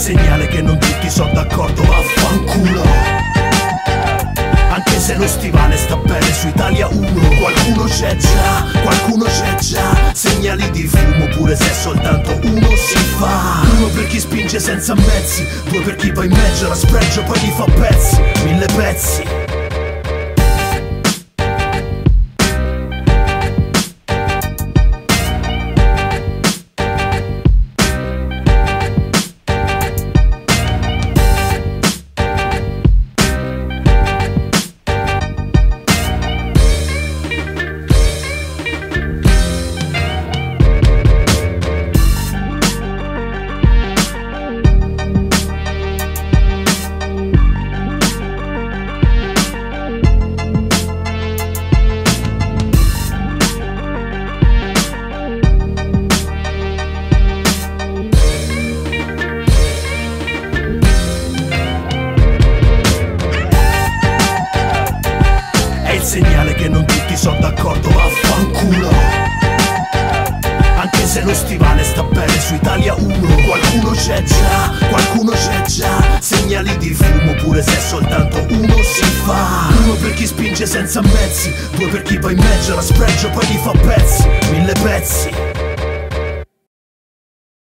segnale che non tutti sono d'accordo, vaffanculo. Anche se lo stivale sta bene su Italia 1 Qualcuno c'è già, qualcuno c'è già. Segnali di fumo pure se soltanto uno si fa. Uno per chi spinge senza mezzi Due per chi va in mezzo alla spregio poi li fa pezzi segnale che non tutti sono d'accordo, vaffanculo. Anche se lo stivale sta bene su Italia 1 Qualcuno c'è già, qualcuno c'è già. Segnali di fumo pure se soltanto uno si fa. Uno per chi spinge senza mezzi Due per chi va in mezzo alla spregio poi li fa pezzi Mille pezzi